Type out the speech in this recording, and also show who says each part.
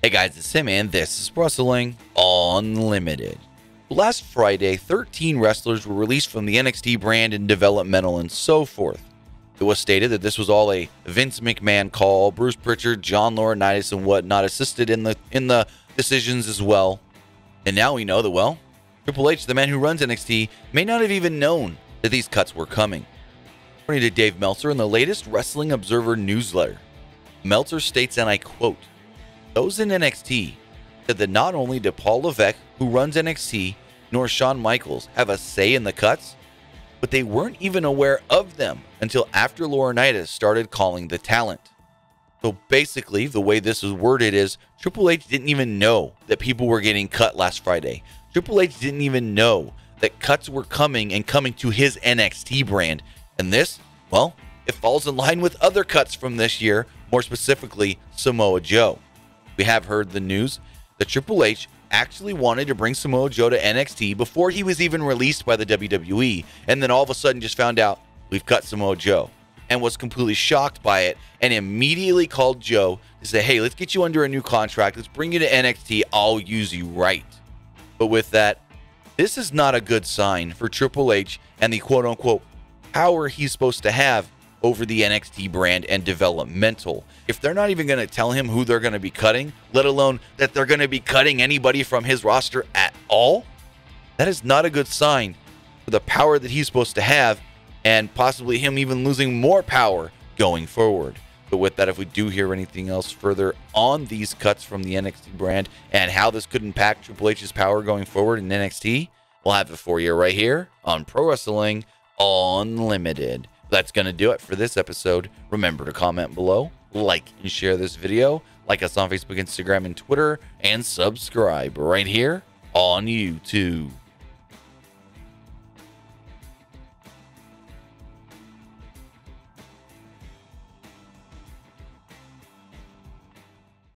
Speaker 1: Hey guys, it's Tim and this is Wrestling Unlimited. Last Friday, 13 wrestlers were released from the NXT brand and developmental and so forth. It was stated that this was all a Vince McMahon call. Bruce Pritchard, John Laurinaitis, and whatnot assisted in the in the decisions as well. And now we know that well, Triple H, the man who runs NXT, may not have even known that these cuts were coming. According to Dave Meltzer in the latest Wrestling Observer newsletter, Meltzer states, and I quote, those in NXT said that not only did Paul Levesque, who runs NXT, nor Shawn Michaels have a say in the cuts, but they weren't even aware of them until after Laurinaitis started calling the talent. So basically, the way this is worded is Triple H didn't even know that people were getting cut last Friday. Triple H didn't even know that cuts were coming and coming to his NXT brand. And this, well, it falls in line with other cuts from this year, more specifically Samoa Joe. We have heard the news that Triple H actually wanted to bring Samoa Joe to NXT before he was even released by the WWE, and then all of a sudden just found out we've cut Samoa Joe and was completely shocked by it and immediately called Joe to say, hey, let's get you under a new contract. Let's bring you to NXT. I'll use you right. But with that, this is not a good sign for Triple H and the quote unquote power he's supposed to have over the NXT brand and developmental. If they're not even going to tell him who they're going to be cutting, let alone that they're going to be cutting anybody from his roster at all, that is not a good sign for the power that he's supposed to have and possibly him even losing more power going forward. But with that, if we do hear anything else further on these cuts from the NXT brand and how this could impact Triple H's power going forward in NXT, we'll have it for you right here on Pro Wrestling Unlimited. That's going to do it for this episode. Remember to comment below, like and share this video, like us on Facebook, Instagram, and Twitter, and subscribe right here on YouTube.